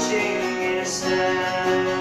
watching instead.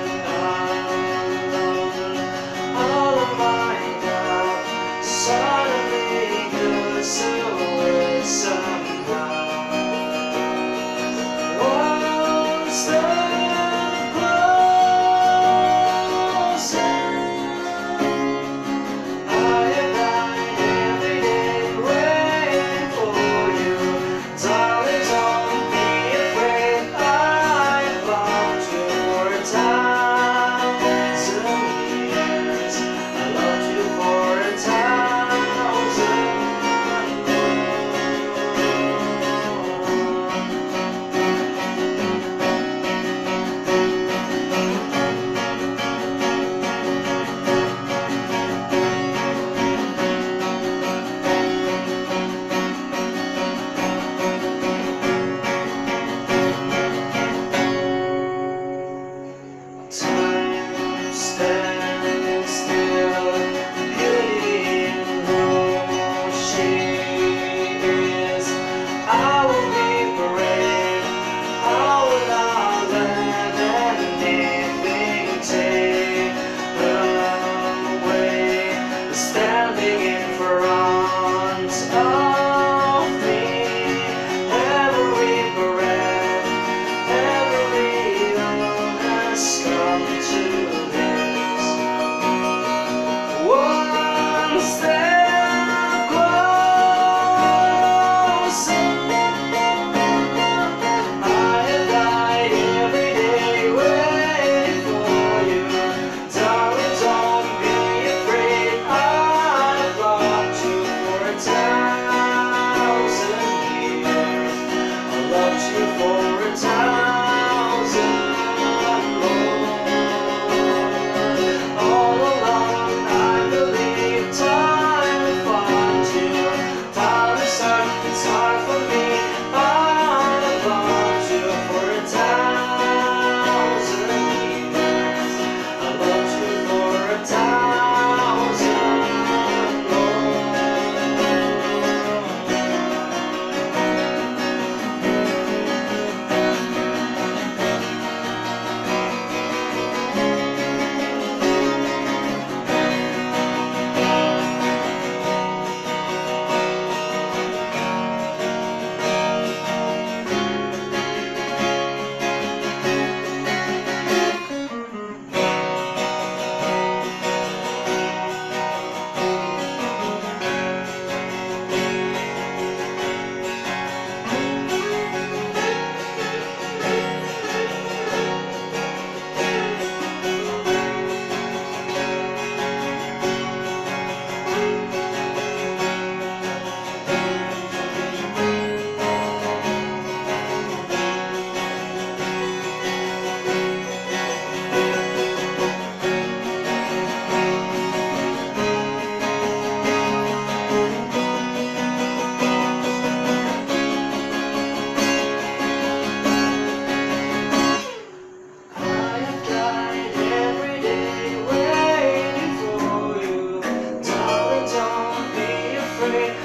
free.